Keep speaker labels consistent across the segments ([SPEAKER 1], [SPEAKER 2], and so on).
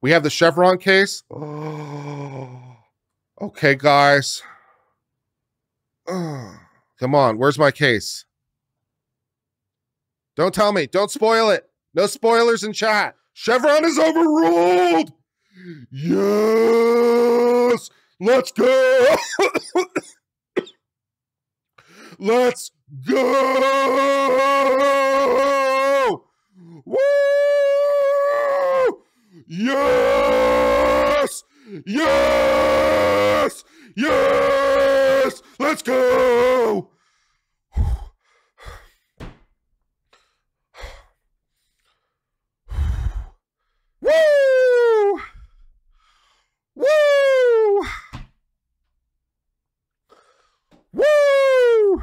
[SPEAKER 1] We have the Chevron case. Oh. okay, guys. Come on, where's my case? Don't tell me. Don't spoil it. No spoilers in chat. Chevron is overruled. Yes. Let's go. Let's go. Woo! Yes! Yes! Yes! Let's go! Woo! Woo! Woo!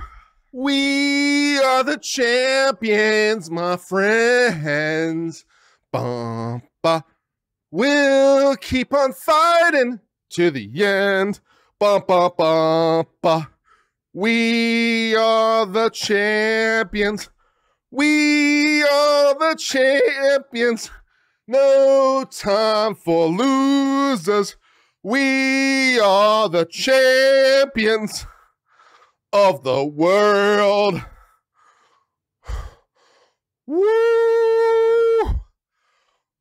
[SPEAKER 1] We are the champions, my friends. Bum, ba. We'll keep on fighting to the end. Bum, ba, ba, ba. We are the champions. We are the champions. No time for losers. We are the champions of the world. Woo!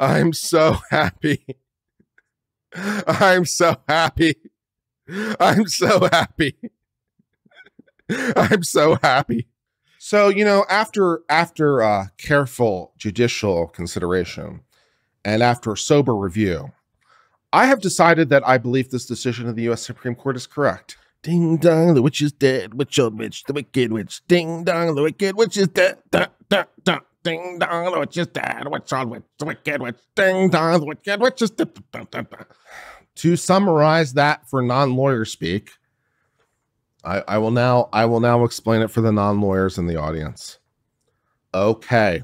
[SPEAKER 1] I'm so happy. I'm so happy. I'm so happy. I'm so happy. So, you know, after after uh, careful judicial consideration and after sober review, I have decided that I believe this decision of the U.S. Supreme Court is correct. Ding dong, the witch is dead. Witch old witch, the wicked witch. Ding dong, the wicked witch is dead. Da, da, da. Ding dong, witch is dead. Witch old witch, wicked witch. Ding dong, wicked witch is dead. To summarize that for non-lawyer speak, I, I will now I will now explain it for the non-lawyers in the audience. Okay.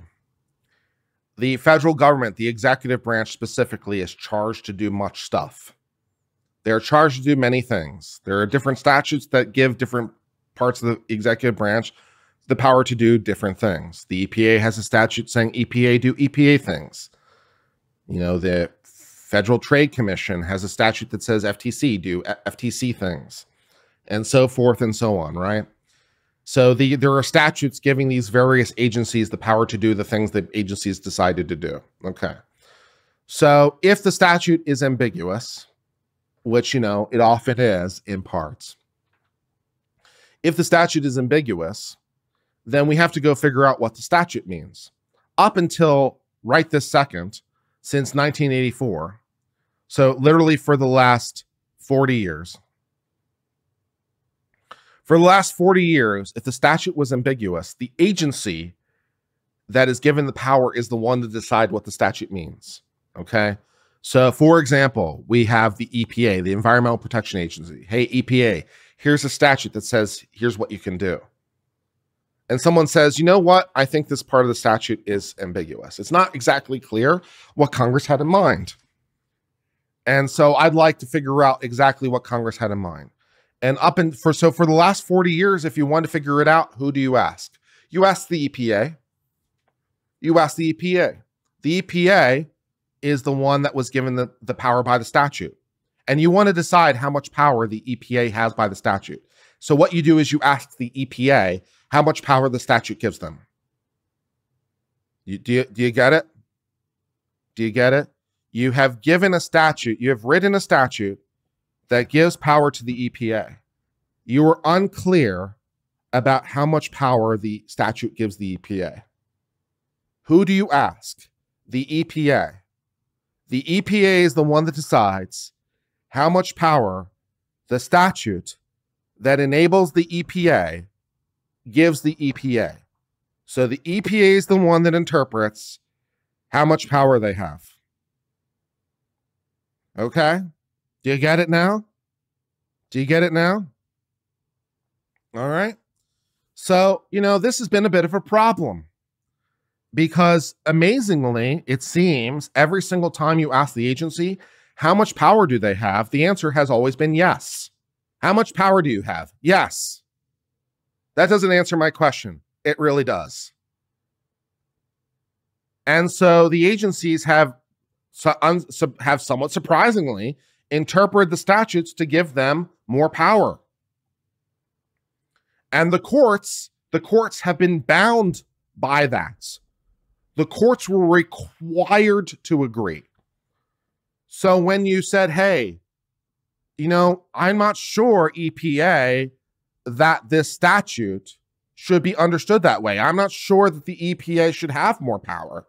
[SPEAKER 1] The federal government, the executive branch specifically, is charged to do much stuff. They're charged to do many things. There are different statutes that give different parts of the executive branch the power to do different things. The EPA has a statute saying EPA do EPA things. You know, the Federal Trade Commission has a statute that says FTC do uh, FTC things and so forth and so on, right? So the there are statutes giving these various agencies the power to do the things that agencies decided to do. Okay. So if the statute is ambiguous, which you know it often is in parts, if the statute is ambiguous, then we have to go figure out what the statute means. Up until right this second, since 1984, so literally for the last 40 years, for the last 40 years, if the statute was ambiguous, the agency that is given the power is the one to decide what the statute means. Okay. So, for example, we have the EPA, the Environmental Protection Agency. Hey, EPA, here's a statute that says, here's what you can do. And someone says, you know what? I think this part of the statute is ambiguous. It's not exactly clear what Congress had in mind. And so I'd like to figure out exactly what Congress had in mind. And up and for so for the last 40 years, if you want to figure it out, who do you ask? You ask the EPA. You ask the EPA. The EPA is the one that was given the, the power by the statute. And you want to decide how much power the EPA has by the statute. So what you do is you ask the EPA how much power the statute gives them. You, do, you, do you get it? Do you get it? You have given a statute, you have written a statute that gives power to the EPA. You were unclear about how much power the statute gives the EPA. Who do you ask? The EPA. The EPA is the one that decides how much power the statute that enables the EPA gives the EPA. So the EPA is the one that interprets how much power they have. Okay? Do you get it now? Do you get it now? All right. So, you know, this has been a bit of a problem because amazingly, it seems every single time you ask the agency, how much power do they have? The answer has always been yes. How much power do you have? Yes. That doesn't answer my question. It really does. And so the agencies have have somewhat surprisingly interpreted the statutes to give them more power. And the courts, the courts have been bound by that. The courts were required to agree. So when you said, hey, you know, I'm not sure EPA that this statute should be understood that way. I'm not sure that the EPA should have more power.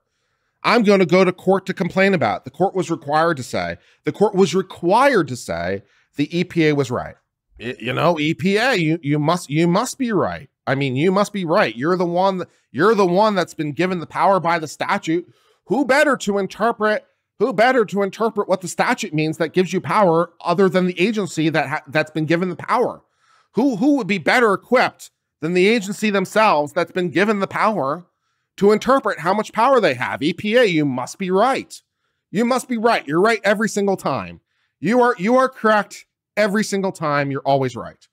[SPEAKER 1] I'm going to go to court to complain about. It. The court was required to say, the court was required to say the EPA was right. It, you know, EPA, you you must you must be right. I mean, you must be right. You're the one you're the one that's been given the power by the statute. Who better to interpret who better to interpret what the statute means that gives you power other than the agency that that's been given the power? Who who would be better equipped than the agency themselves that's been given the power to interpret how much power they have. EPA, you must be right. You must be right. You're right every single time. You are you are correct every single time. You're always right.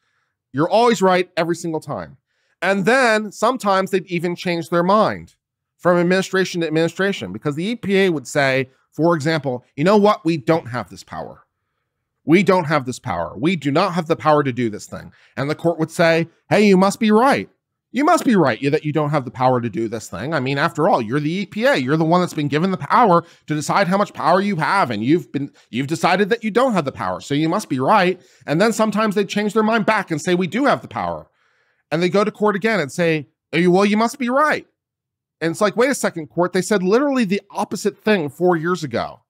[SPEAKER 1] You're always right every single time. And then sometimes they'd even change their mind from administration to administration because the EPA would say, for example, you know what? We don't have this power. We don't have this power. We do not have the power to do this thing. And the court would say, hey, you must be right you must be right that you don't have the power to do this thing. I mean, after all, you're the EPA. You're the one that's been given the power to decide how much power you have, and you've been you've decided that you don't have the power. So you must be right. And then sometimes they change their mind back and say we do have the power, and they go to court again and say, well, you must be right. And it's like, wait a second, court. They said literally the opposite thing four years ago.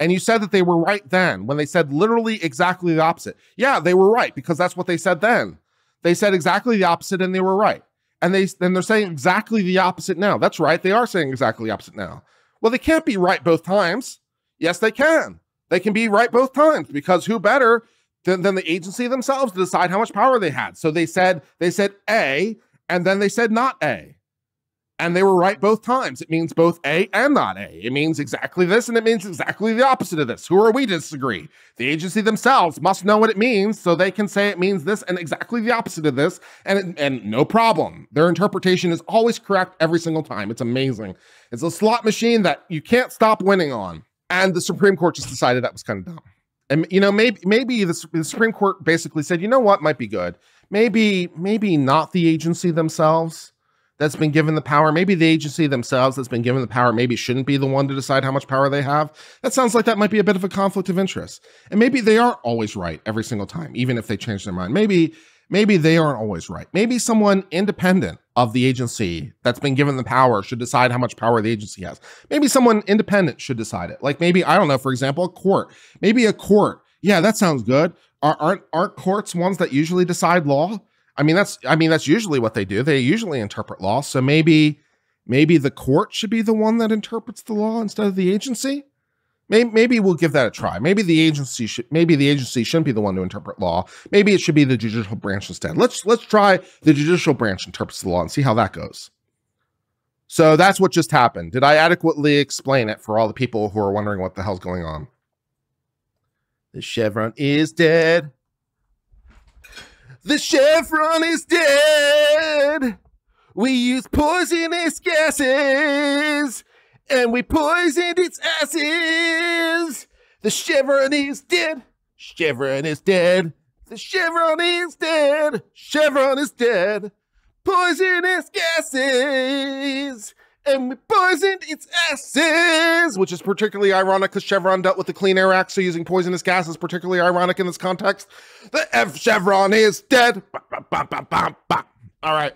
[SPEAKER 1] And you said that they were right then when they said literally exactly the opposite. Yeah, they were right because that's what they said then. They said exactly the opposite and they were right and they then they're saying exactly the opposite now. That's right, they are saying exactly the opposite now. Well, they can't be right both times. Yes, they can. They can be right both times because who better than, than the agency themselves to decide how much power they had? So they said they said A, and then they said not A and they were right both times. It means both A and not A. It means exactly this and it means exactly the opposite of this. Who are we to disagree? The agency themselves must know what it means so they can say it means this and exactly the opposite of this and and no problem. Their interpretation is always correct every single time. It's amazing. It's a slot machine that you can't stop winning on. And the Supreme Court just decided that was kind of dumb. And you know, maybe maybe the, the Supreme Court basically said, "You know what might be good? Maybe maybe not the agency themselves." That's been given the power. Maybe the agency themselves that's been given the power maybe shouldn't be the one to decide how much power they have. That sounds like that might be a bit of a conflict of interest. And maybe they are always right every single time, even if they change their mind. Maybe maybe they aren't always right. Maybe someone independent of the agency that's been given the power should decide how much power the agency has. Maybe someone independent should decide it. Like maybe I don't know, for example, a court. Maybe a court. Yeah, that sounds good. Aren't aren't courts ones that usually decide law? I mean, that's I mean that's usually what they do. They usually interpret law. So maybe maybe the court should be the one that interprets the law instead of the agency. Maybe, maybe we'll give that a try. Maybe the agency should maybe the agency shouldn't be the one to interpret law. Maybe it should be the judicial branch instead. Let's let's try the judicial branch interprets the law and see how that goes. So that's what just happened. Did I adequately explain it for all the people who are wondering what the hell's going on? The chevron is dead. The chevron is dead. We use poisonous gases and we poisoned its asses. The chevron is dead. Chevron is dead. The chevron is dead. Chevron is dead. Poisonous gases and we poisoned its asses, which is particularly ironic because Chevron dealt with the Clean Air Act, so using poisonous gas is particularly ironic in this context. The F Chevron is dead. All right.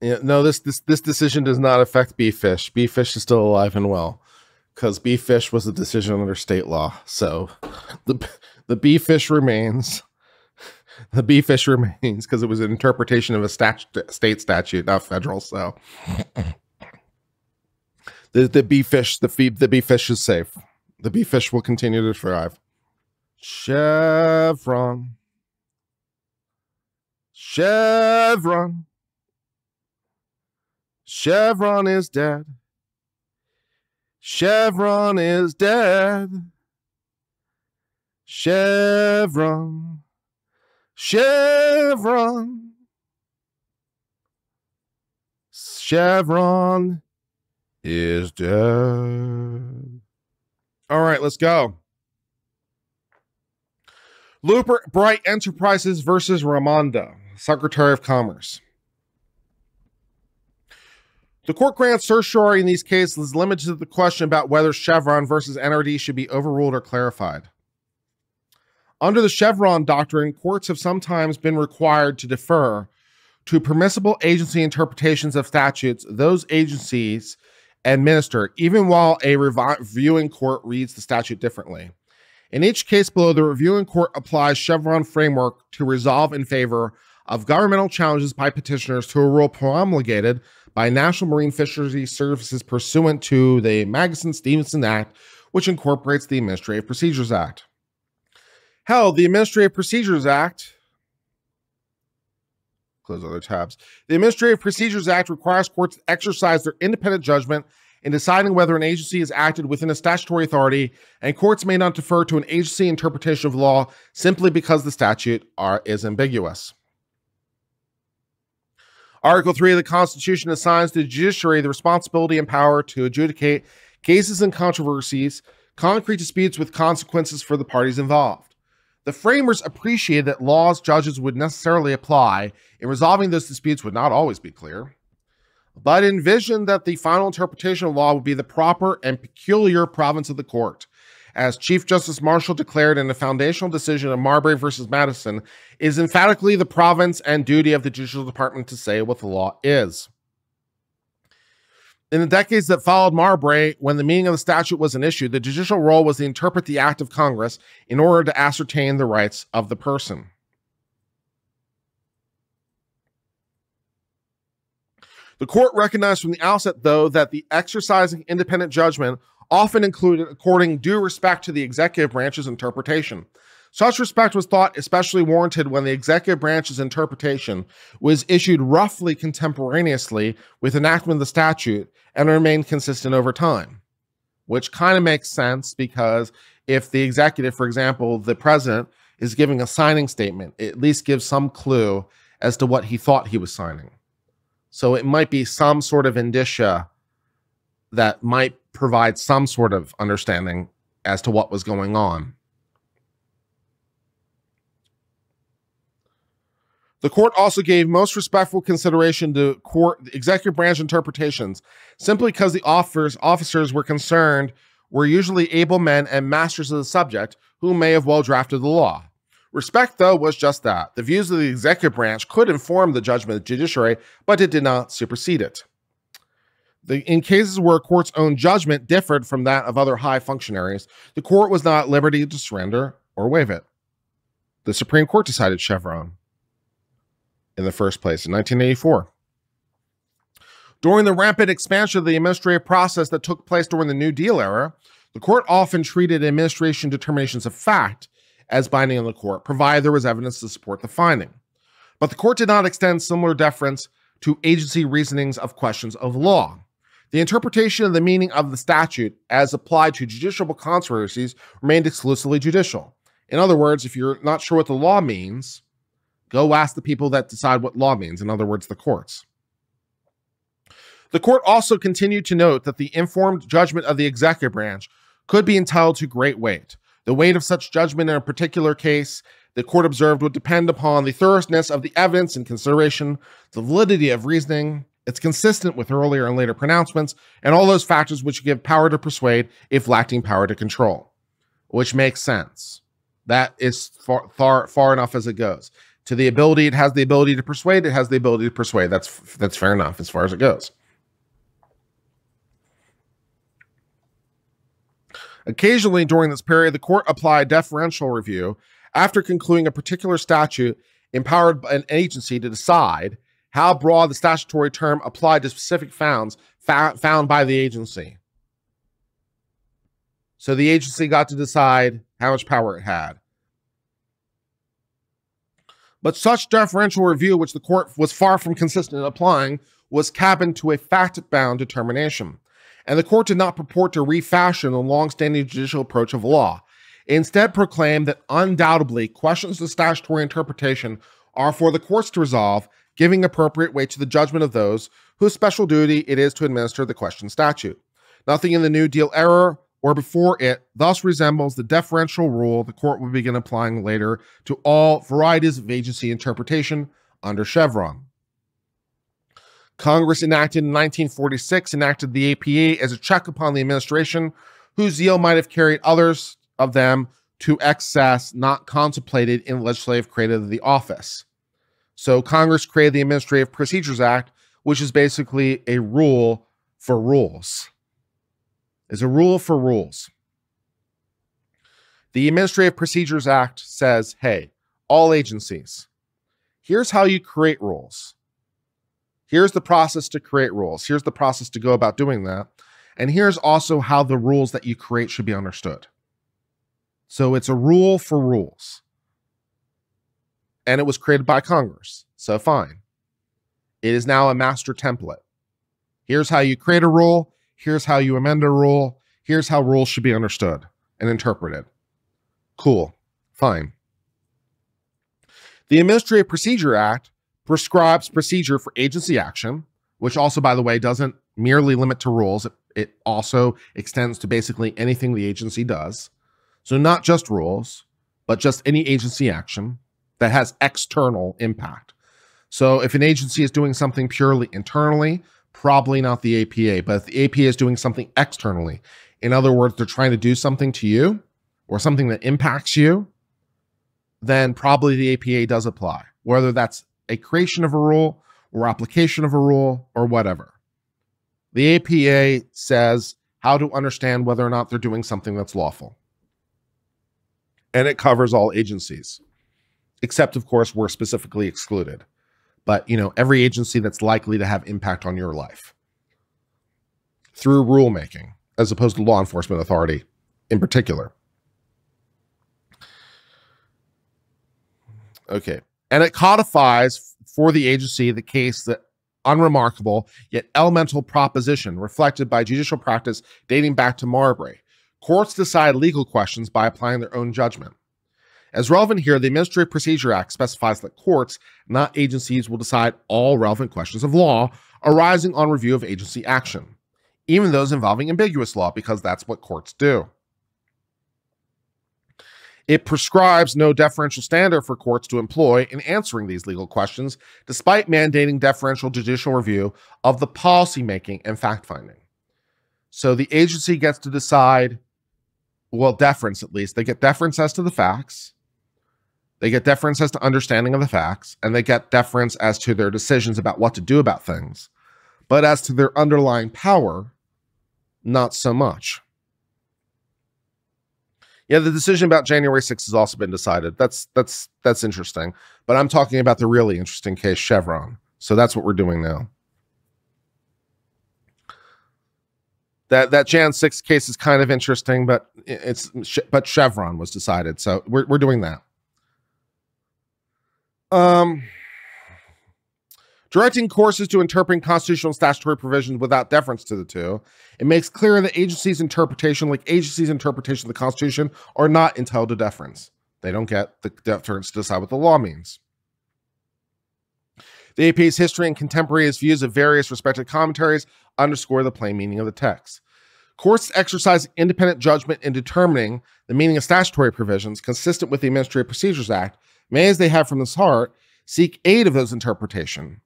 [SPEAKER 1] Yeah, no, this this this decision does not affect Bee Fish. Bee Fish is still alive and well because Bee Fish was a decision under state law. So the the Bee Fish remains. The Beef Fish remains because it was an interpretation of a stat- state statute, not federal. So The the bee fish, the fee, the bee fish is safe. The bee fish will continue to thrive. Chevron. Chevron. Chevron is dead. Chevron is dead. Chevron. Chevron. Chevron is dead. All right, let's go. Loper Bright Enterprises versus Raimondo, Secretary of Commerce. The court grants certiorari in these cases is limited to the question about whether Chevron versus NRD should be overruled or clarified. Under the Chevron doctrine, courts have sometimes been required to defer to permissible agency interpretations of statutes those agencies administer, even while a reviewing court reads the statute differently. In each case below, the reviewing court applies Chevron framework to resolve in favor of governmental challenges by petitioners to a rule promulgated by National Marine Fisheries Services pursuant to the Magnuson Stevenson Act, which incorporates the Administrative Procedures Act. Hell, the Administrative Procedures Act, close other tabs. The Administrative Procedures Act requires courts to exercise their independent judgment in deciding whether an agency has acted within a statutory authority, and courts may not defer to an agency interpretation of law simply because the statute are, is ambiguous. Article 3 of the Constitution assigns to the judiciary the responsibility and power to adjudicate cases and controversies, concrete disputes with consequences for the parties involved. The framers appreciated that laws judges would necessarily apply in resolving those disputes would not always be clear, but envisioned that the final interpretation of law would be the proper and peculiar province of the court, as Chief Justice Marshall declared in the foundational decision of Marbury versus Madison, is emphatically the province and duty of the judicial department to say what the law is. In the decades that followed Marbury, when the meaning of the statute was an issue, the judicial role was to interpret the act of Congress in order to ascertain the rights of the person. The court recognized from the outset, though, that the exercising independent judgment often included according due respect to the executive branch's interpretation. Such respect was thought especially warranted when the executive branch's interpretation was issued roughly contemporaneously with enactment of the statute and remained consistent over time, which kind of makes sense because if the executive, for example, the president, is giving a signing statement, it at least gives some clue as to what he thought he was signing. So it might be some sort of indicia that might provide some sort of understanding as to what was going on. The court also gave most respectful consideration to court executive branch interpretations, simply because the officers, officers were concerned were usually able men and masters of the subject who may have well drafted the law. Respect, though, was just that. The views of the executive branch could inform the judgment of the judiciary, but it did not supersede it. The, in cases where a court's own judgment differed from that of other high functionaries, the court was not at liberty to surrender or waive it. The Supreme Court decided Chevron in the first place in 1984. During the rapid expansion of the administrative process that took place during the New Deal era, the court often treated administration determinations of fact as binding on the court, provided there was evidence to support the finding. But the court did not extend similar deference to agency reasonings of questions of law. The interpretation of the meaning of the statute as applied to judicial controversies remained exclusively judicial. In other words, if you're not sure what the law means, go ask the people that decide what law means, in other words, the courts. The court also continued to note that the informed judgment of the executive branch could be entitled to great weight. The weight of such judgment in a particular case, the court observed, would depend upon the thoroughness of the evidence and consideration, the validity of reasoning, it's consistent with earlier and later pronouncements and all those factors which give power to persuade if lacking power to control, which makes sense. That is far, far, far enough as it goes. To the ability, it has the ability to persuade. It has the ability to persuade. That's that's fair enough as far as it goes. Occasionally during this period, the court applied deferential review after concluding a particular statute empowered an agency to decide how broad the statutory term applied to specific founds found by the agency. So the agency got to decide how much power it had. But such deferential review, which the court was far from consistent in applying, was cabined to a fact bound determination. And the court did not purport to refashion the long-standing judicial approach of law. It instead proclaimed that undoubtedly questions of statutory interpretation are for the courts to resolve, giving appropriate weight to the judgment of those whose special duty it is to administer the question statute. Nothing in the New Deal era or before it thus resembles the deferential rule the court will begin applying later to all varieties of agency interpretation under Chevron. Congress enacted in 1946 enacted the APA as a check upon the administration, whose zeal might have carried others of them to excess not contemplated in legislative created of the office. So Congress created the Administrative Procedures Act, which is basically a rule for rules. Is a rule for rules. The Administrative Procedures Act says, hey, all agencies, here's how you create rules. Here's the process to create rules. Here's the process to go about doing that. And here's also how the rules that you create should be understood. So it's a rule for rules. And it was created by Congress. So fine. It is now a master template. Here's how you create a rule. Here's how you amend a rule. Here's how rules should be understood and interpreted. Cool. Fine. The Administrative Procedure Act prescribes procedure for agency action, which also, by the way, doesn't merely limit to rules. It, it also extends to basically anything the agency does. So not just rules, but just any agency action that has external impact. So if an agency is doing something purely internally, probably not the APA. But if the APA is doing something externally, in other words, they're trying to do something to you or something that impacts you, then probably the APA does apply, whether that's a creation of a rule or application of a rule or whatever. The APA says how to understand whether or not they're doing something that's lawful. And it covers all agencies, except, of course, we're specifically excluded. But, you know, every agency that's likely to have impact on your life through rulemaking, as opposed to law enforcement authority in particular. Okay. And it codifies for the agency the case that unremarkable yet elemental proposition reflected by judicial practice dating back to Marbury. Courts decide legal questions by applying their own judgment. As relevant here, the Administrative Procedure Act specifies that courts, not agencies, will decide all relevant questions of law arising on review of agency action, even those involving ambiguous law, because that's what courts do. It prescribes no deferential standard for courts to employ in answering these legal questions, despite mandating deferential judicial review of the policymaking and fact finding. So the agency gets to decide, well, deference at least. They get deference as to the facts, they get deference as to understanding of the facts, and they get deference as to their decisions about what to do about things. But as to their underlying power, not so much. Yeah, the decision about January 6th has also been decided. That's that's that's interesting. But I'm talking about the really interesting case, Chevron. So that's what we're doing now. That that Jan 6 case is kind of interesting, but it's but Chevron was decided. So we're we're doing that. Um Directing courses to interpreting constitutional and statutory provisions without deference to the two, it makes clear that agencies' interpretation, like agencies' interpretation of the Constitution, are not entitled to deference. They don't get the deference to decide what the law means. The APA's history and contemporaneous views of various respected commentaries underscore the plain meaning of the text. Courts exercise independent judgment in determining the meaning of statutory provisions consistent with the Administrative Procedures Act, may as they have from this heart, seek aid of those interpretation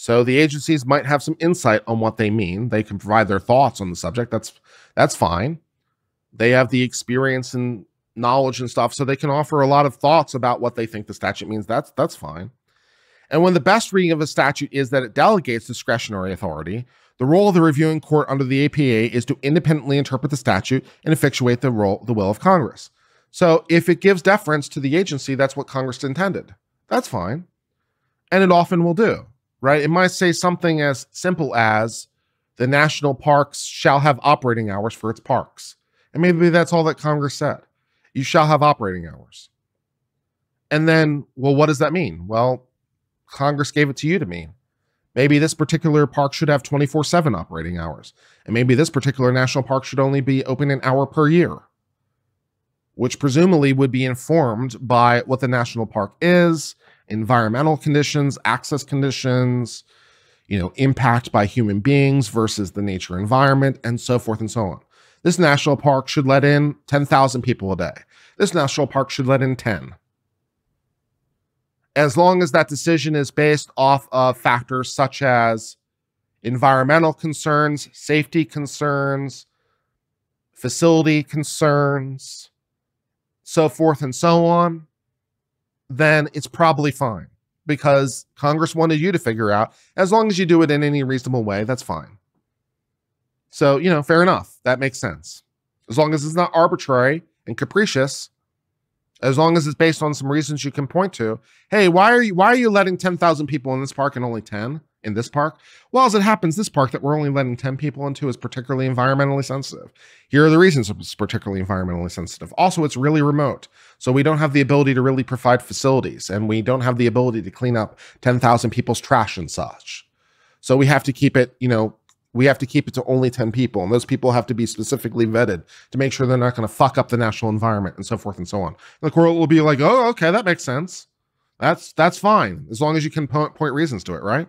[SPEAKER 1] so the agencies might have some insight on what they mean. They can provide their thoughts on the subject. That's that's fine. They have the experience and knowledge and stuff, so they can offer a lot of thoughts about what they think the statute means. That's that's fine. And when the best reading of a statute is that it delegates discretionary authority, the role of the reviewing court under the APA is to independently interpret the statute and effectuate the role the will of Congress. So if it gives deference to the agency, that's what Congress intended. That's fine. And it often will do right? It might say something as simple as the national parks shall have operating hours for its parks. And maybe that's all that Congress said. You shall have operating hours. And then, well, what does that mean? Well, Congress gave it to you to mean. Maybe this particular park should have 24 7 operating hours. And maybe this particular national park should only be open an hour per year, which presumably would be informed by what the national park is, environmental conditions, access conditions, you know, impact by human beings versus the nature environment, and so forth and so on. This national park should let in 10,000 people a day. This national park should let in 10. As long as that decision is based off of factors such as environmental concerns, safety concerns, facility concerns, so forth and so on, then it's probably fine because Congress wanted you to figure out as long as you do it in any reasonable way, that's fine. So, you know, fair enough. That makes sense. As long as it's not arbitrary and capricious, as long as it's based on some reasons you can point to. Hey, why are you why are you letting 10,000 people in this park and only 10? In this park? Well, as it happens, this park that we're only letting 10 people into is particularly environmentally sensitive. Here are the reasons it's particularly environmentally sensitive. Also, it's really remote. So we don't have the ability to really provide facilities and we don't have the ability to clean up 10,000 people's trash and such. So we have to keep it, you know, we have to keep it to only 10 people. And those people have to be specifically vetted to make sure they're not going to fuck up the national environment and so forth and so on. The court will be like, oh, okay, that makes sense. That's that's fine as long as you can point reasons to it, right?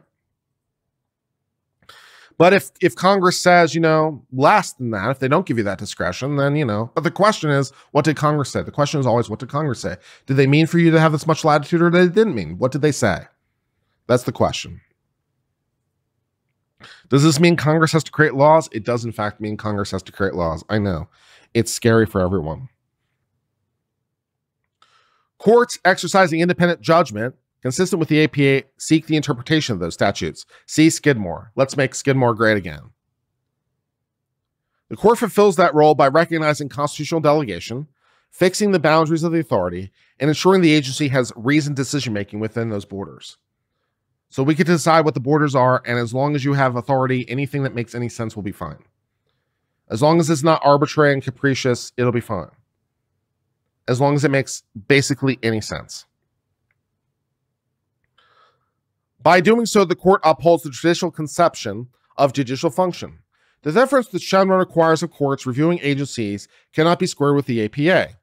[SPEAKER 1] But if if Congress says, you know, less than that, if they don't give you that discretion, then you know. But the question is, what did Congress say? The question is always, what did Congress say? Did they mean for you to have this much latitude, or they didn't mean? What did they say? That's the question. Does this mean Congress has to create laws? It does, in fact, mean Congress has to create laws. I know. It's scary for everyone. Courts exercising independent judgment Consistent with the APA, seek the interpretation of those statutes. See Skidmore. Let's make Skidmore great again. The court fulfills that role by recognizing constitutional delegation, fixing the boundaries of the authority, and ensuring the agency has reasoned decision making within those borders. So we to decide what the borders are, and as long as you have authority, anything that makes any sense will be fine. As long as it's not arbitrary and capricious, it'll be fine. As long as it makes basically any sense. By doing so, the court upholds the traditional conception of judicial function. The deference that Chevron requires of courts reviewing agencies cannot be squared with the APA.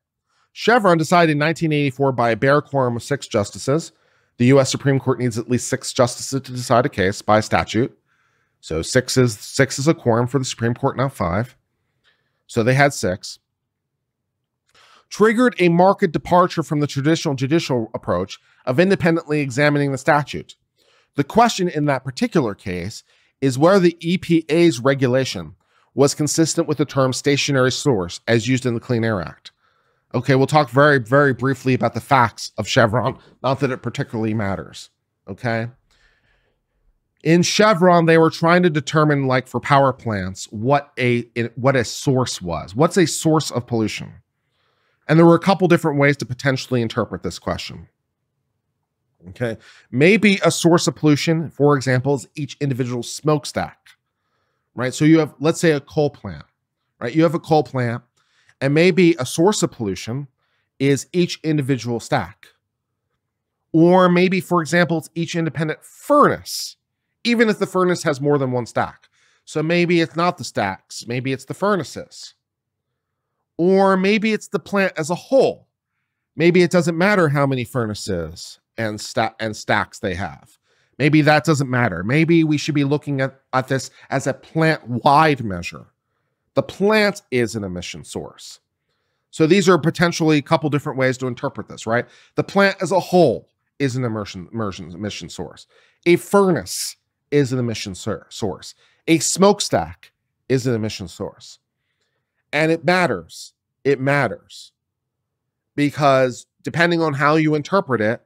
[SPEAKER 1] Chevron decided in 1984 by a bare quorum of six justices. The U.S. Supreme Court needs at least six justices to decide a case by statute. So six is six is a quorum for the Supreme Court, not five. So they had six. Triggered a marked departure from the traditional judicial approach of independently examining the statute. The question in that particular case is whether the EPA's regulation was consistent with the term stationary source as used in the Clean Air Act. Okay, we'll talk very, very briefly about the facts of Chevron, not that it particularly matters. Okay. In Chevron, they were trying to determine, like for power plants, what a what a source was. What's a source of pollution? And there were a couple different ways to potentially interpret this question. Okay. Maybe a source of pollution, for example, is each individual smokestack, right? So you have, let's say, a coal plant, right? You have a coal plant, and maybe a source of pollution is each individual stack. Or maybe, for example, it's each independent furnace, even if the furnace has more than one stack. So maybe it's not the stacks, maybe it's the furnaces. Or maybe it's the plant as a whole. Maybe it doesn't matter how many furnaces and sta- and stacks they have. Maybe that doesn't matter. Maybe we should be looking at, at this as a plant wide measure. The plant is an emission source. So these are potentially a couple different ways to interpret this, right? The plant as a whole is an immersion, immersion emission source. A furnace is an emission source. A smokestack is an emission source. And it matters. It matters because depending on how you interpret it,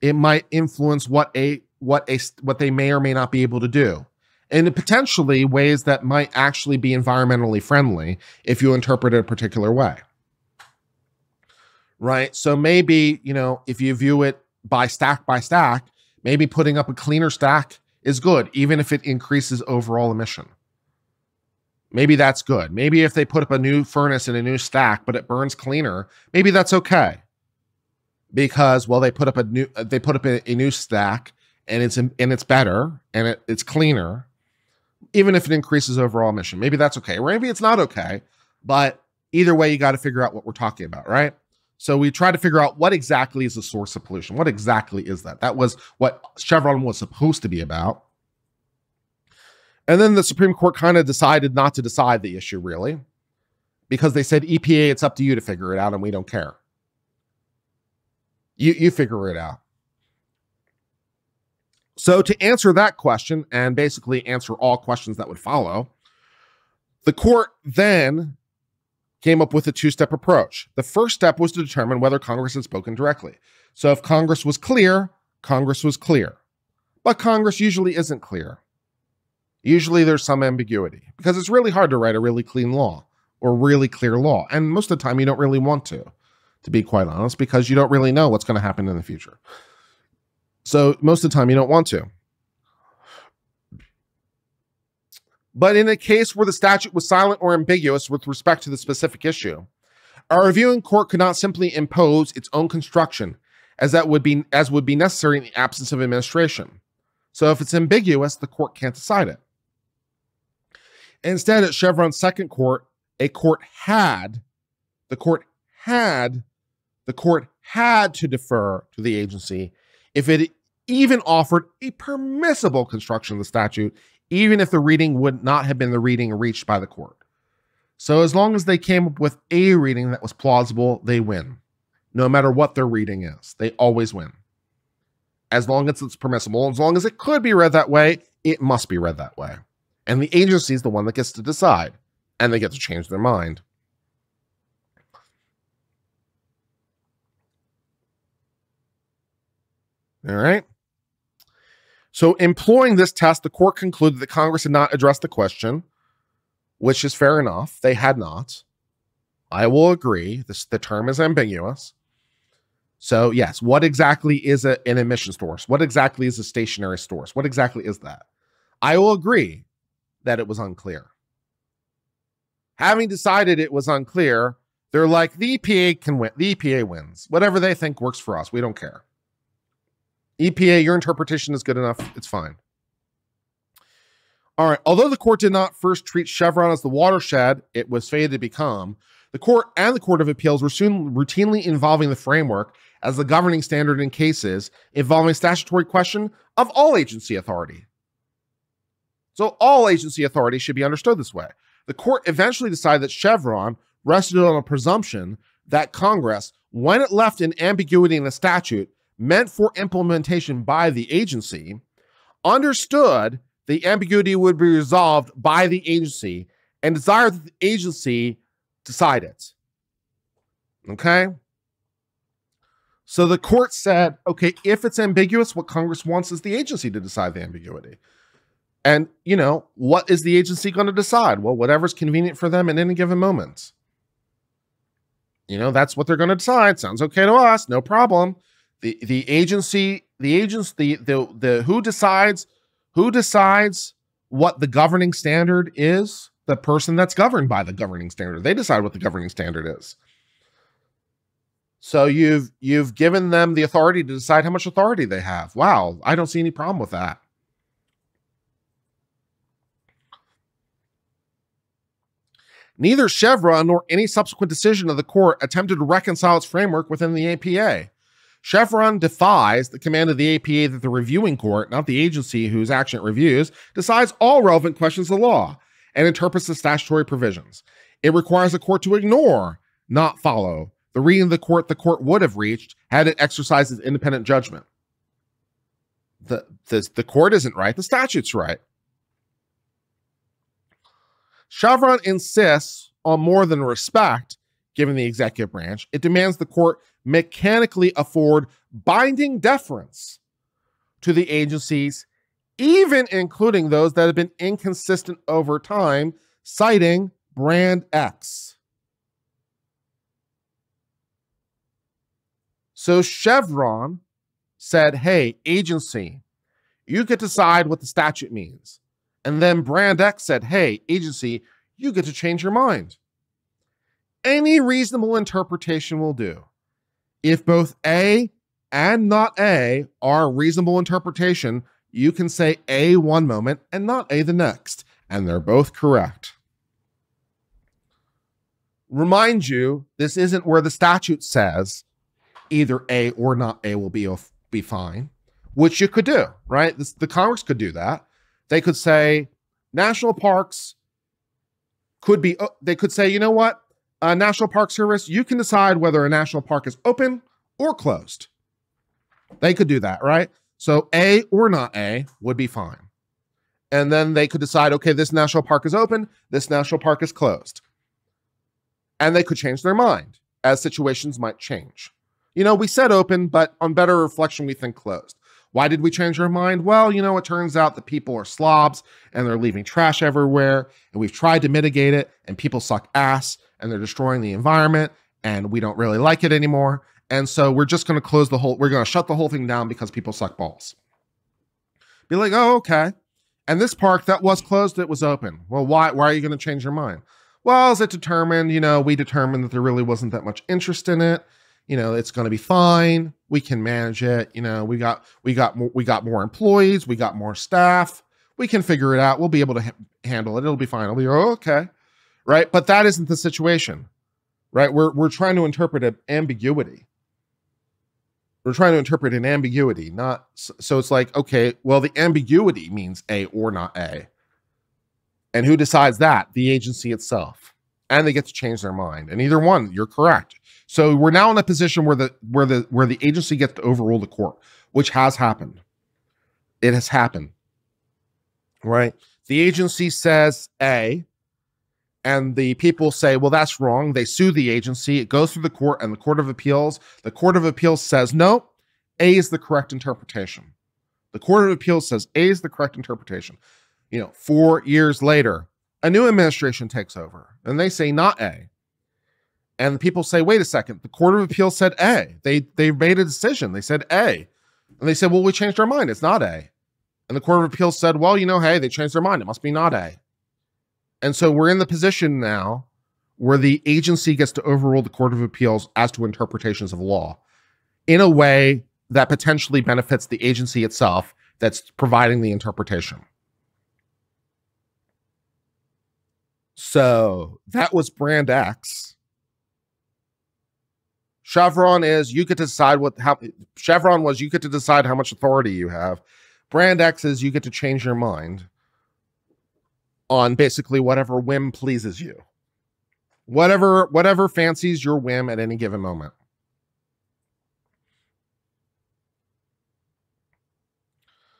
[SPEAKER 1] it might influence what a what a what they may or may not be able to do and potentially ways that might actually be environmentally friendly if you interpret it a particular way right so maybe you know if you view it by stack by stack maybe putting up a cleaner stack is good even if it increases overall emission maybe that's good. Maybe if they put up a new furnace and a new stack, but it burns cleaner, maybe that's okay. Because well, they put up a new uh, they put up a, a new stack and it's and it's better and it, it's cleaner, even if it increases overall emission. Maybe that's okay. Or maybe it's not okay. But either way, you got to figure out what we're talking about, right? So we try to figure out what exactly is the source of pollution. What exactly is that? That was what Chevron was supposed to be about. And then the Supreme Court kind of decided not to decide the issue, really, because they said, EPA, it's up to you to figure it out, and we don't care. You, you figure it out. So, to answer that question and basically answer all questions that would follow, the court then came up with a two step approach. The first step was to determine whether Congress had spoken directly. So, if Congress was clear, Congress was clear. But Congress usually isn't clear. Usually there's some ambiguity because it's really hard to write a really clean law or really clear law. And most of the time, you don't really want to, to be quite honest, because you don't really know what's going to happen in the future. So most of the time, you don't want to. But in a case where the statute was silent or ambiguous with respect to the specific issue, a reviewing court could not simply impose its own construction as that would be as would be necessary in the absence of administration. So if it's ambiguous, the court can't decide it. Instead, at Chevron's second court, a court had, the court had, the court had to defer to the agency if it even offered a permissible construction of the statute, even if the reading would not have been the reading reached by the court. So as long as they came up with a reading that was plausible, they win. No matter what their reading is, they always win. As long as it's permissible, as long as it could be read that way, it must be read that way. And the agency is the one that gets to decide, and they get to change their mind. All right. So, employing this test, the court concluded that Congress had not addressed the question, which is fair enough. They had not. I will agree. This, the term is ambiguous. So, yes, what exactly is a, an emission source? What exactly is a stationary source? What exactly is that? I will agree that it was unclear. Having decided it was unclear, they're like, the EPA can win. The EPA wins. Whatever they think works for us. We don't care. EPA, your interpretation is good enough. It's fine. All right. Although the court did not first treat Chevron as the watershed it was fated to become, the court and the Court of Appeals were soon routinely involving the framework as the governing standard in cases involving statutory question of all agency authority. So all agency authority should be understood this way. The court eventually decided that Chevron rested on a presumption that Congress, when it left an ambiguity in a statute meant for implementation by the agency, understood the ambiguity would be resolved by the agency and desired that the agency decide it. Okay? So the court said, okay, if it's ambiguous, what Congress wants is the agency to decide the ambiguity. And, you know, what is the agency going to decide? Well, whatever's convenient for them in any given moment. You know, that's what they're going to decide. Sounds okay to us. No problem. The the agency, the agency, the the, the who decides who decides what the governing standard is? The person that's governed by the governing standard. They decide what the governing standard is. So you've you've given them the authority to decide how much authority they have. Wow, I don't see any problem with that. Neither Chevron nor any subsequent decision of the court attempted to reconcile its framework within the APA. Chevron defies the command of the APA that the reviewing court, not the agency whose action it reviews, decides all relevant questions of law and interprets the statutory provisions. It requires the court to ignore, not follow, the reading of the court the court would have reached had it exercised its independent judgment. The, the, the court isn't right, the statute's right. Chevron insists on more than respect given the executive branch. It demands the court mechanically afford binding deference to the agencies, even including those that have been inconsistent over time, citing Brand X. So Chevron said, hey, agency, you get to decide what the statute means. And then Brand X said, hey, agency, you get to change your mind. Any reasonable interpretation will do. If both A and not A are reasonable interpretation, you can say A one moment and not A the next, and they're both correct. Remind you, this isn't where the statute says either A or not A will be, be fine, which you could do, right? This, the Congress could do that. They could say national parks could be, uh, they could say, you know what? A National Park Service, you can decide whether a national park is open or closed. They could do that, right? So A or not A would be fine. And then they could decide, okay, this national park is open, this national park is closed. And they could change their mind as situations might change. You know, we said open, but on better reflection, we think closed. Why did we change our mind? Well, you know, it turns out that people are slobs and they're leaving trash everywhere. And we've tried to mitigate it, and people suck ass and they're destroying the environment, and we don't really like it anymore. And so we're just going to close the whole, we're going to shut the whole thing down because people suck balls. Be like, oh, okay. And this park that was closed, it was open. Well, why, why are you going to change your mind? Well, as it determined, you know, we determined that there really wasn't that much interest in it. You know, it's going to be fine. We can manage it. You know, we got, we got, more, we got more employees. We got more staff. We can figure it out. We'll be able to ha- handle it. It'll be fine. It'll be, oh, okay. Right. But that isn't the situation, right? We're, we're trying to interpret an ambiguity we're trying to interpret an ambiguity, not so it's like, okay, well, the ambiguity means A or not A. And who decides that? The agency itself. And they get to change their mind. And either one, you're correct. So we're now in a position where the where the where the agency gets to overrule the court, which has happened. It has happened. Right? The agency says A, and the people say, well, that's wrong. They sue the agency. It goes through the court and the Court of Appeals. The Court of Appeals says, no, A is the correct interpretation. The Court of Appeals says A is the correct interpretation. You know, four years later, a new administration takes over and they say not A. And the people say, wait a second, the Court of Appeals said A. They they made a decision. They said A. And they said, well, we changed our mind. It's not A. And the Court of Appeals said, well, you know, hey, they changed their mind. It must be not A. And so we're in the position now where the agency gets to overrule the Court of Appeals as to interpretations of law in a way that potentially benefits the agency itself that's providing the interpretation. So that was Brand X. Chevron is you get to decide what how Chevron was you get to decide how much authority you have. Brand X is you get to change your mind on basically whatever whim pleases you. Whatever whatever fancies your whim at any given moment.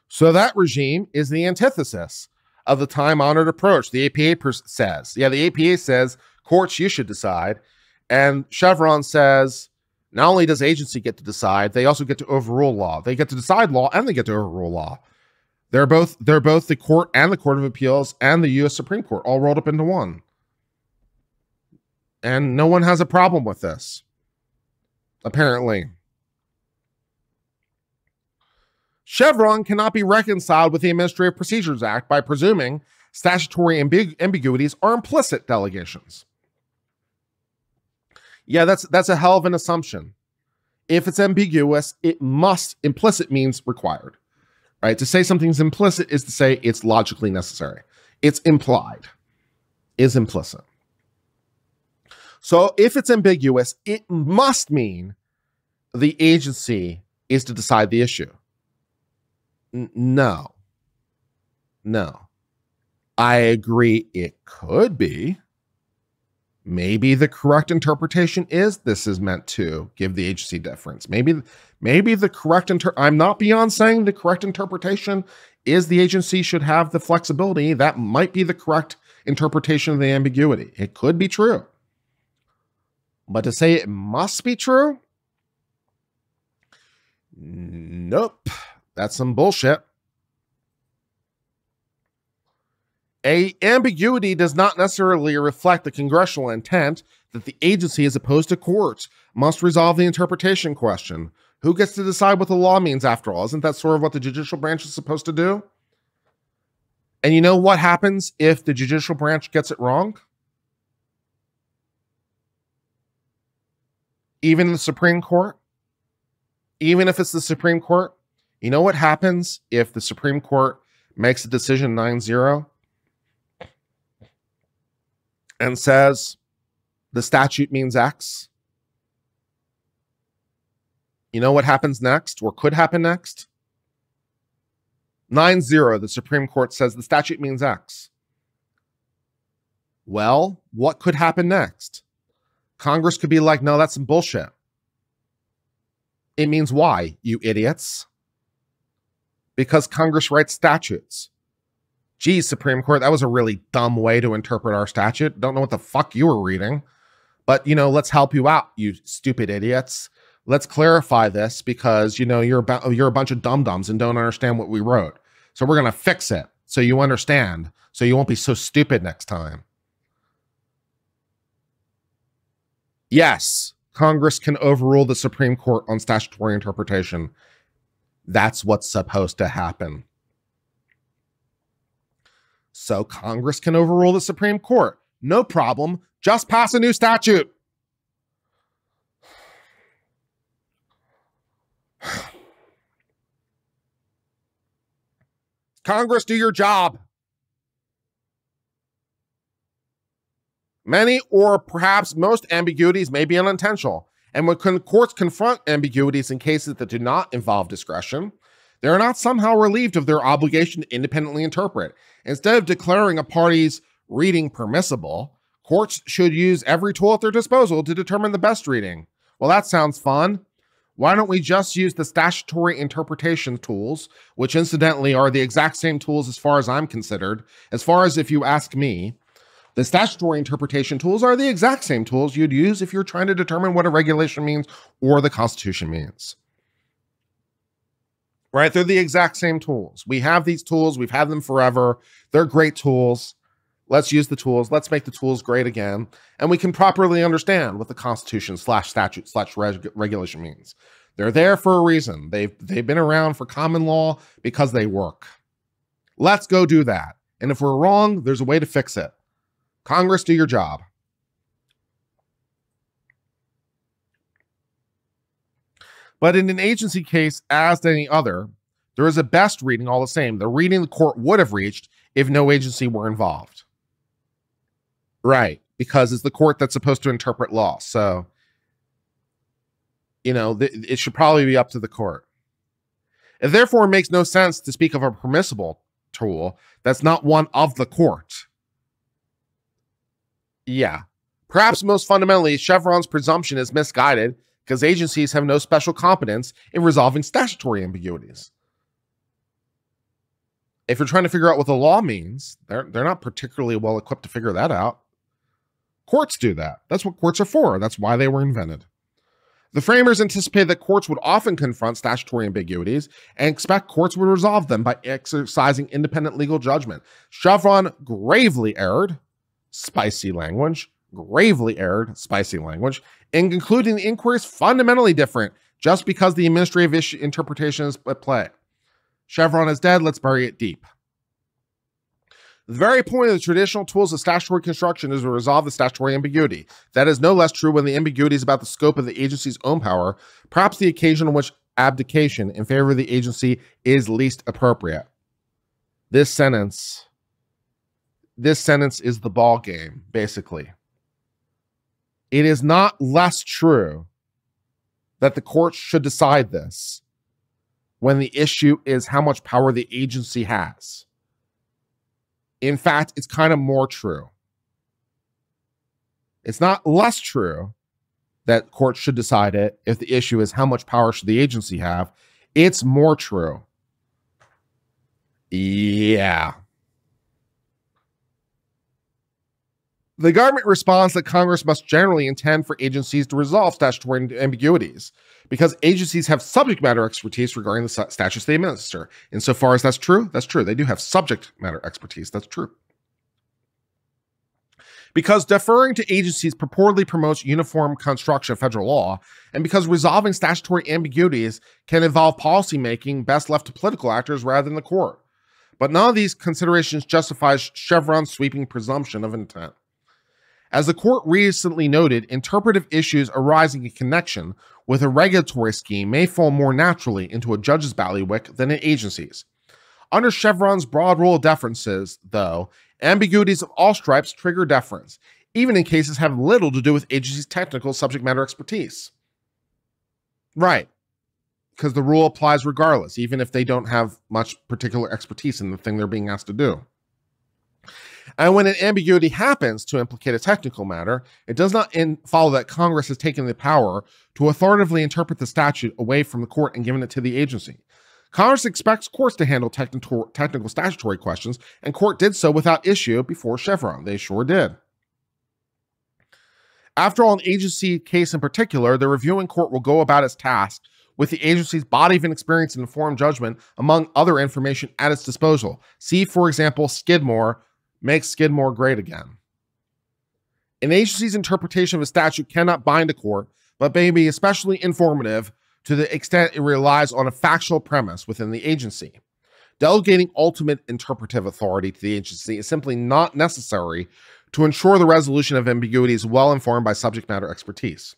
[SPEAKER 1] So that regime is the antithesis of the time honored approach. The APA says, yeah, the APA says courts, you should decide. And Chevron says, not only does agency get to decide, they also get to overrule law. They get to decide law and they get to overrule law. They're both they're both the court and the Court of Appeals and the US Supreme Court all rolled up into one. And no one has a problem with this. Apparently. Chevron cannot be reconciled with the Administrative Procedures Act by presuming statutory ambig- ambiguities are implicit delegations. Yeah, that's that's a hell of an assumption. If it's ambiguous, it must implicit means required right? To say something's implicit is to say it's logically necessary. It's implied, is implicit. So if it's ambiguous, it must mean the agency is to decide the issue. N- no. No. I agree it could be. Maybe the correct interpretation is this is meant to give the agency deference. Maybe maybe the correct inter I'm not beyond saying the correct interpretation is the agency should have the flexibility. That might be the correct interpretation of the ambiguity. It could be true. But to say it must be true? Nope. That's some bullshit. A ambiguity does not necessarily reflect the congressional intent that the agency, as opposed to courts, must resolve the interpretation question. Who gets to decide what the law means after all? Isn't that sort of what the judicial branch is supposed to do? And you know what happens if the judicial branch gets it wrong? Even the Supreme Court, even if it's the Supreme Court, you know what happens if the Supreme Court makes a decision 9 0 and says the statute means X? You know what happens next or could happen next? 9 0, the Supreme Court says the statute means X. Well, what could happen next? Congress could be like, no, that's some bullshit. It means Y, you idiots. Because Congress writes statutes. Geez, Supreme Court, that was a really dumb way to interpret our statute. Don't know what the fuck you were reading. But, you know, let's help you out, you stupid idiots let's clarify this because you know you're about you're a bunch of dum dums and don't understand what we wrote. So we're gonna fix it so you understand, so you won't be so stupid next time. Yes, Congress can overrule the Supreme Court on statutory interpretation. That's what's supposed to happen. So Congress can overrule the Supreme Court. No problem. Just pass a new statute. Congress, do your job. Many or perhaps most ambiguities may be unintentional. And when courts confront ambiguities in cases that do not involve discretion, they are not somehow relieved of their obligation to independently interpret. Instead of declaring a party's reading permissible, courts should use every tool at their disposal to determine the best reading. Well, that sounds fun. Why don't we just use the statutory interpretation tools, which incidentally are the exact same tools as far as I'm considered, as far as if you ask me, the statutory interpretation tools are the exact same tools you'd use if you're trying to determine what a regulation means or the Constitution means. Right? They're the exact same tools. We have these tools, we've had them forever. They're great tools. Let's use the tools. Let's make the tools great again. And we can properly understand what the Constitution slash statute slash reg- regulation means. They're there for a reason. They've, they've been around for common law because they work. Let's go do that. And if we're wrong, there's a way to fix it. Congress, do your job. But in an agency case, as any other, there is a best reading all the same. The reading the court would have reached if no agency were involved. Right. Because it's the court that's supposed to interpret law. So, you know, it should probably be up to the court. It therefore makes no sense to speak of a permissible tool that's not one of the court. Yeah. Perhaps most fundamentally, Chevron's presumption is misguided because agencies have no special competence in resolving statutory ambiguities. If you're trying to figure out what the law means, they're, they're not particularly well equipped to figure that out. Courts do that. That's what courts are for. That's why they were invented. The framers anticipated that courts would often confront statutory ambiguities and expect courts would resolve them by exercising independent legal judgment. Chevron gravely erred, spicy language, gravely erred, spicy language, in concluding the inquiry is fundamentally different just because the administrative issue interpretation is at play. Chevron is dead, let's bury it deep. The very point of the traditional tools of statutory construction is to resolve the statutory ambiguity. That is no less true when the ambiguity is about the scope of the agency's own power, perhaps the occasion on which abdication in favor of the agency is least appropriate. This sentence, this sentence is the ball game, basically. It is not less true that the courts should decide this when the issue is how much power the agency has. In fact, it's kind of more true. It's not less true that courts should decide it if the issue is how much power should the agency have. It's more true. Yeah. The government responds that Congress must generally intend for agencies to resolve statutory ambiguities because agencies have subject matter expertise regarding the statutes they administer. Insofar as that's true, that's true. They do have subject matter expertise. That's true. Because deferring to agencies purportedly promotes uniform construction of federal law, and because resolving statutory ambiguities can involve policymaking best left to political actors rather than the court. but none of these considerations justifies Chevron's sweeping presumption of intent. As the court recently noted, interpretive issues arising in connection with a regulatory scheme may fall more naturally into a judge's bailiwick than an agency's. Under Chevron's broad rule of deferences, though, ambiguities of all stripes trigger deference, even in cases having little to do with agency's technical subject matter expertise. Right. Because the rule applies regardless, even if they don't have much particular expertise in the thing they're being asked to do. And when an ambiguity happens to implicate a technical matter, it does not follow that Congress has taken the power to authoritatively interpret the statute away from the court and given it to the agency. Congress expects courts to handle technical, technical statutory questions, and court did so without issue before Chevron. They sure did. After all, an agency case in particular, the reviewing court will go about its task with the agency's body of experience and informed judgment, among other information at its disposal. See, for example, Skidmore makes Skidmore great again. An agency's interpretation of a statute cannot bind a court, but may be especially informative to the extent it relies on a factual premise within the agency. Delegating ultimate interpretive authority to the agency is simply not necessary to ensure the resolution of ambiguities well informed by subject matter expertise.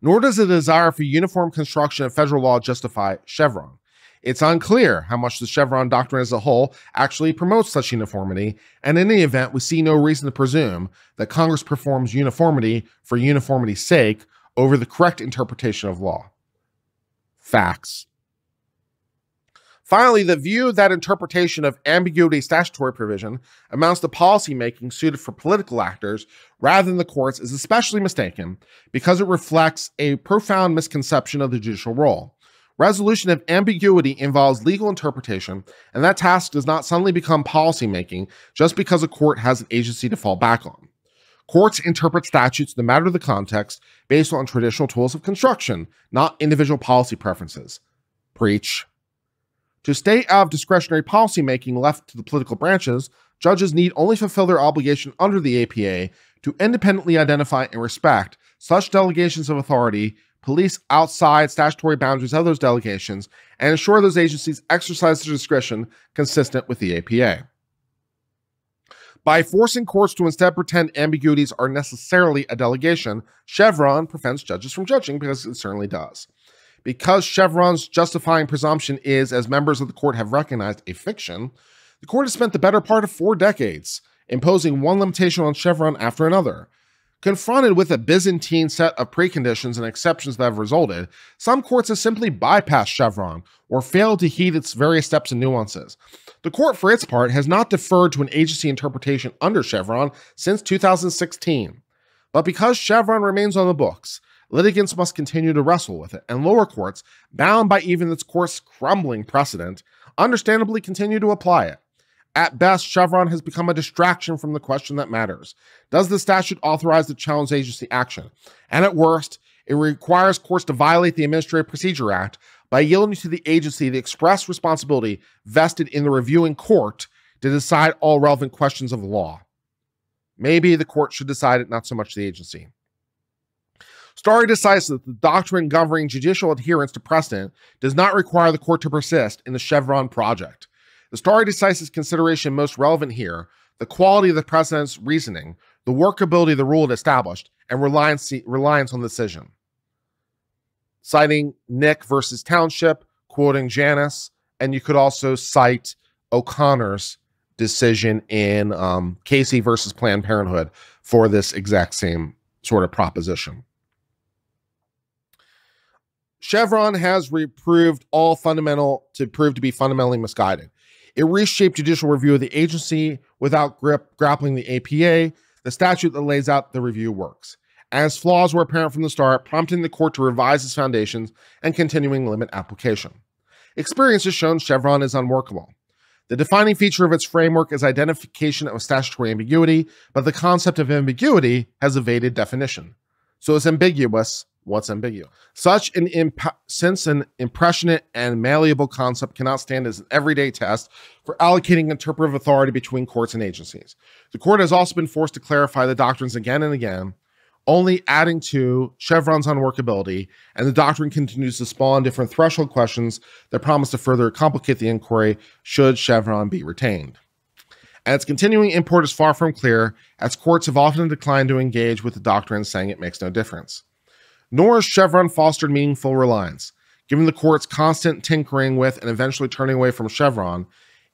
[SPEAKER 1] Nor does the desire for uniform construction of federal law justify Chevron. It's unclear how much the Chevron doctrine as a whole actually promotes such uniformity, and in any event, we see no reason to presume that Congress performs uniformity for uniformity's sake over the correct interpretation of law. Facts. Finally, the view that interpretation of ambiguity statutory provision amounts to policymaking suited for political actors rather than the courts is especially mistaken because it reflects a profound misconception of the judicial role. Resolution of ambiguity involves legal interpretation, and that task does not suddenly become policymaking just because a court has an agency to fall back on. Courts interpret statutes no matter the context based on traditional tools of construction, not individual policy preferences. Preach. To stay out of discretionary policymaking left to the political branches, judges need only fulfill their obligation under the APA to independently identify and respect such delegations of authority, police outside statutory boundaries of those delegations, and ensure those agencies exercise their discretion consistent with the APA. By forcing courts to instead pretend ambiguities are necessarily a delegation, Chevron prevents judges from judging because it certainly does. Because Chevron's justifying presumption is, as members of the court have recognized, a fiction, the court has spent the better part of four decades imposing one limitation on Chevron after another. Confronted with a Byzantine set of preconditions and exceptions that have resulted, some courts have simply bypassed Chevron or failed to heed its various steps and nuances. The court, for its part, has not deferred to an agency interpretation under Chevron since 2016. But because Chevron remains on the books, litigants must continue to wrestle with it, and lower courts, bound by even its course crumbling precedent, understandably continue to apply it. At best, Chevron has become a distraction from the question that matters. Does the statute authorize the challenge agency action? And at worst, it requires courts to violate the Administrative Procedure Act by yielding to the agency the express responsibility vested in the reviewing court to decide all relevant questions of law. Maybe the court should decide it, not so much the agency. Stare decisis that the doctrine governing judicial adherence to precedent does not require the court to persist in the Chevron project. The stare decisis consideration most relevant here, the quality of the precedent's reasoning, the workability of the rule it established, and reliance, reliance on the decision. Citing Knick versus Township, quoting Janus, and you could also cite O'Connor's decision in um, Casey versus Planned Parenthood for this exact same sort of proposition. Chevron has reproved all fundamental to prove to be fundamentally misguided. It reshaped judicial review of the agency without grip, grappling the APA, the statute that lays out the review works. As flaws were apparent from the start, prompting the court to revise its foundations and continuing limit application. Experience has shown Chevron is unworkable. The defining feature of its framework is identification of statutory ambiguity, but the concept of ambiguity has evaded definition. So it's ambiguous what's ambiguous. Such an imp- since an impressionate and malleable concept cannot stand as an everyday test for allocating interpretive authority between courts and agencies. The court has also been forced to clarify the doctrines again and again, only adding to Chevron's unworkability, and the doctrine continues to spawn different threshold questions that promise to further complicate the inquiry should Chevron be retained. And its continuing import is far from clear, as courts have often declined to engage with the doctrine, saying it makes no difference. Nor has Chevron fostered meaningful reliance. Given the court's constant tinkering with and eventually turning away from Chevron,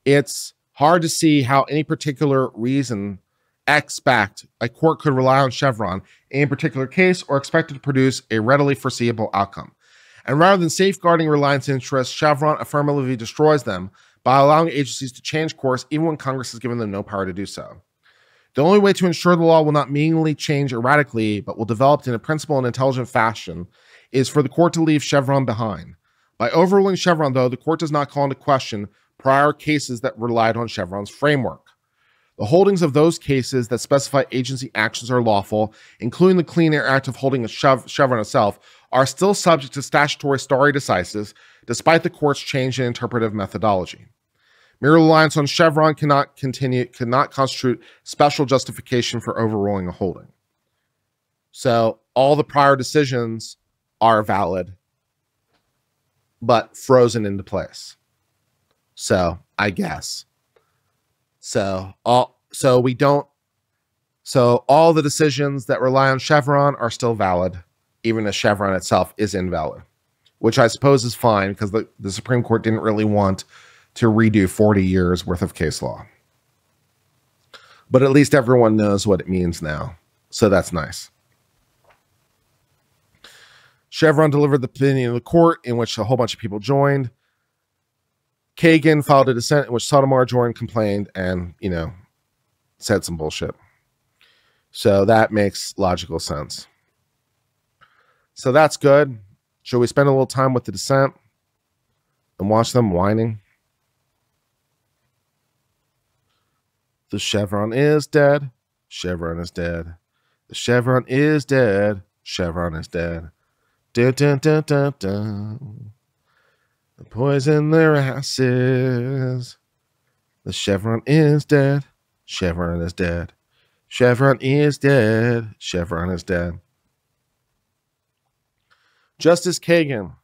[SPEAKER 1] it's hard to see how any particular reason expect a court could rely on Chevron in a particular case or expect it to produce a readily foreseeable outcome. And rather than safeguarding reliance interests, Chevron affirmatively destroys them by allowing agencies to change course even when Congress has given them no power to do so. The only way to ensure the law will not meaningfully change erratically, but will develop in a principled and intelligent fashion, is for the court to leave Chevron behind. By overruling Chevron, though, the court does not call into question prior cases that relied on Chevron's framework. The holdings of those cases that specify agency actions are lawful, including the Clean Air Act of holding a Chevron itself, are still subject to statutory stare decisis, despite the court's change in interpretive methodology. Mere reliance on Chevron cannot continue cannot constitute special justification for overruling a holding. So all the prior decisions are valid, but frozen into place. So I guess. So all so we don't so all the decisions that rely on Chevron are still valid, even as Chevron itself is invalid, which I suppose is fine because the, the Supreme Court didn't really want to redo 40 years worth of case law. But at least everyone knows what it means now. So that's nice. Chevron delivered the opinion of the court in which a whole bunch of people joined. Kagan filed a dissent in which Sotomayor joined, complained, and, you know, said some bullshit. So that makes logical sense. So that's good. Should we spend a little time with the dissent and watch them whining? The chevron is dead. Chevron is dead. The chevron is dead. Chevron is dead. Dun, dun, dun, dun, dun. The poison their asses. The chevron is dead. Chevron is dead. Chevron is dead. Chevron is dead. Justice Kagan.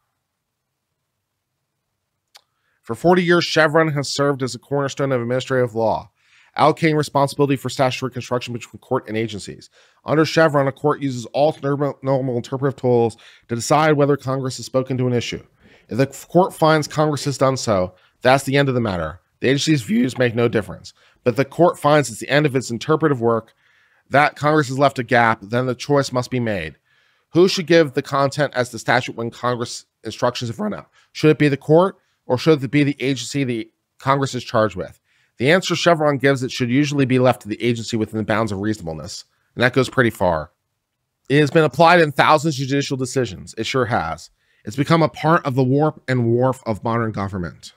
[SPEAKER 1] For 40 years, Chevron has served as a cornerstone of administrative law allocating responsibility for statutory construction between court and agencies. Under Chevron, a court uses all normal interpretive tools to decide whether Congress has spoken to an issue. If the court finds Congress has done so, that's the end of the matter. The agency's views make no difference. But the court finds it's the end of its interpretive work that Congress has left a gap, then the choice must be made. Who should give the content as the statute when Congress instructions have run out? Should it be the court or should it be the agency the Congress is charged with? The answer Chevron gives it should usually be left to the agency within the bounds of reasonableness, and that goes pretty far. It has been applied in thousands of judicial decisions. It sure has. It's become a part of the warp and woof of modern government.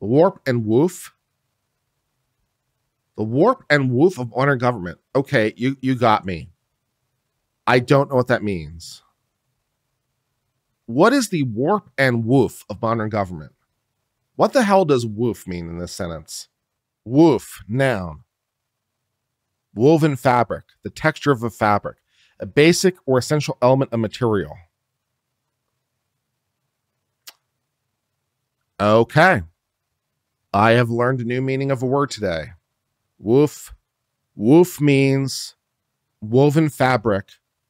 [SPEAKER 1] The warp and woof? The warp and woof of modern government. Okay, you, you got me. I don't know what that means. What is the warp and woof of modern government? What the hell does woof mean in this sentence? Woof, noun. Woven fabric, the texture of a fabric, a basic or essential element of material. Okay. I have learned a new meaning of a word today. Woof. Woof means woven fabric,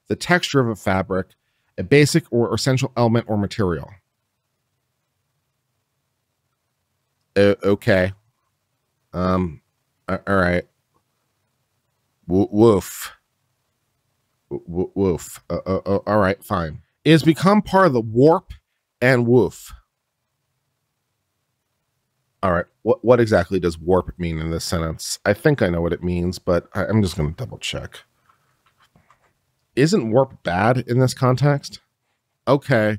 [SPEAKER 1] the texture of a fabric, a basic or essential element or material. Uh, okay. Um. All right. Woof. Woof. Uh, uh, uh, all right. Fine. It has become part of the warp and woof. All right. What what exactly does warp mean in this sentence? I think I know what it means, but I, I'm just going to double check. Isn't warp bad in this context? Okay.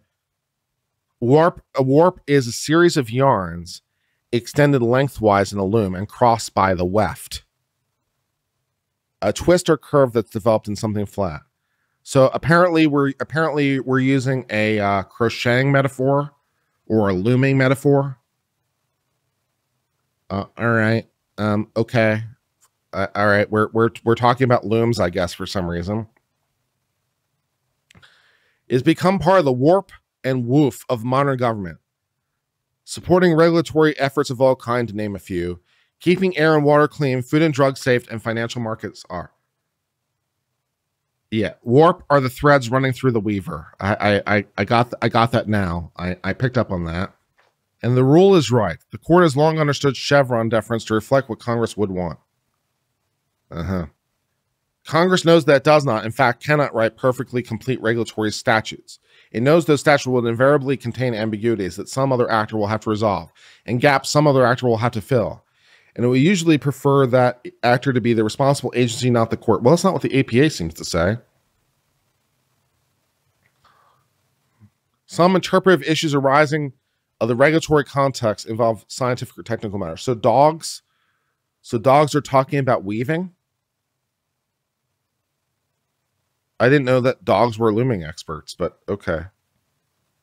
[SPEAKER 1] Warp a warp is a series of yarns extended lengthwise in a loom and crossed by the weft. A twist or curve that's developed in something flat. So apparently we're apparently we're using a uh, crocheting metaphor or a looming metaphor. Uh, all right. Um, okay. Uh, all right. We're we're we're talking about looms, I guess, for some reason. Has become part of the warp and woof of modern government, supporting regulatory efforts of all kinds, to name a few, keeping air and water clean, food and drug safe, and financial markets are. Yeah, warp are the threads running through the weaver. I I I got I got that now. I I picked up on that. And the rule is right. The court has long understood Chevron deference to reflect what Congress would want. Uh-huh. Congress knows that does not, in fact, cannot write perfectly complete regulatory statutes. It knows those statutes will invariably contain ambiguities that some other actor will have to resolve and gaps some other actor will have to fill. And it will usually prefer that actor to be the responsible agency, not the court. Well, that's not what the APA seems to say. Some interpretive issues arising of the regulatory context involve scientific or technical matters. So dogs, so dogs are talking about weaving. I didn't know that dogs were looming experts, but okay.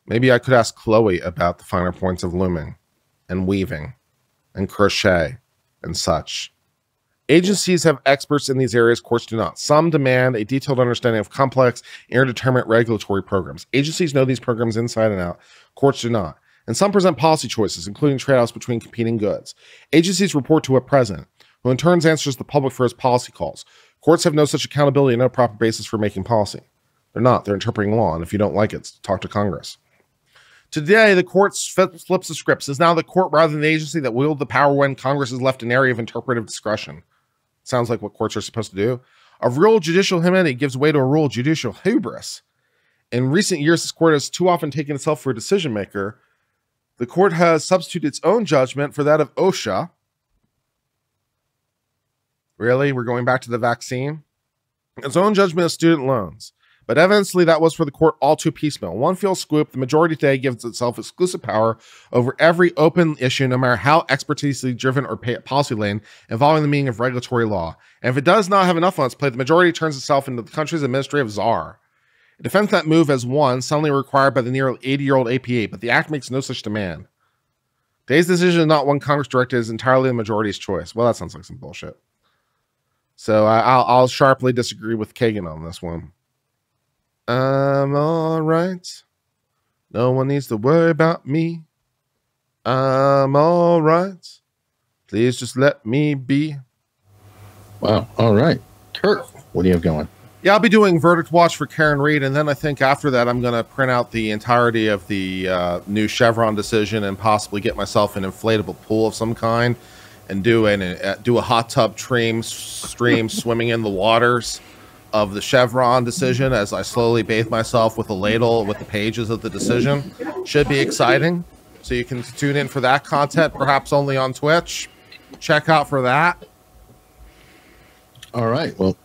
[SPEAKER 1] Maybe I could ask Chloe about the finer points of looming and weaving and crochet and such. Agencies have experts in these areas, courts do not. Some demand a detailed understanding of complex, indeterminate regulatory programs. Agencies know these programs inside and out, courts do not. And some present policy choices, including trade offs between competing goods. Agencies report to a president, who in turn answers the public for his policy calls. Courts have no such accountability and no proper basis for making policy. They're not. They're interpreting law. And if you don't like it, talk to Congress. Today, the court flips the scripts. Is now the court rather than the agency that wield the power when Congress is left an area of interpretive discretion. Sounds like what courts are supposed to do. A real judicial humility gives way to a real judicial hubris. In recent years, this court has too often taken itself for a decision maker. The court has substituted its own judgment for that of OSHA, Really? We're going back to the vaccine? Its own judgment of student loans. But evidently, that was for the court all too piecemeal. One fell swoop, the majority today gives itself exclusive power over every open issue, no matter how expertisely driven or policy lane, involving the meaning of regulatory law. And if it does not have enough on its plate, the majority turns itself into the country's administrative czar. It defends that move as one, suddenly required by the nearly 80 year old APA, but the act makes no such demand. Today's decision is not one Congress directed, is entirely the majority's choice. Well, that sounds like some bullshit. So I, will I'll sharply disagree with Kagan on this one. I'm all right. No one needs to worry about me. I'm all right. Please just let me be.
[SPEAKER 2] Wow. All right. Kurt, what do you have going?
[SPEAKER 1] Yeah, I'll be doing verdict watch for Karen Read, and then I think after that I'm going to print out the entirety of the uh, new Chevron decision and possibly get myself an inflatable pool of some kind and do an uh, do a hot tub stream stream swimming in the waters of the Chevron decision as I slowly bathe myself with a ladle with the pages of the decision. Should be exciting. So you can tune in for that content, perhaps only on Twitch. Check out for that.
[SPEAKER 2] All right. Well,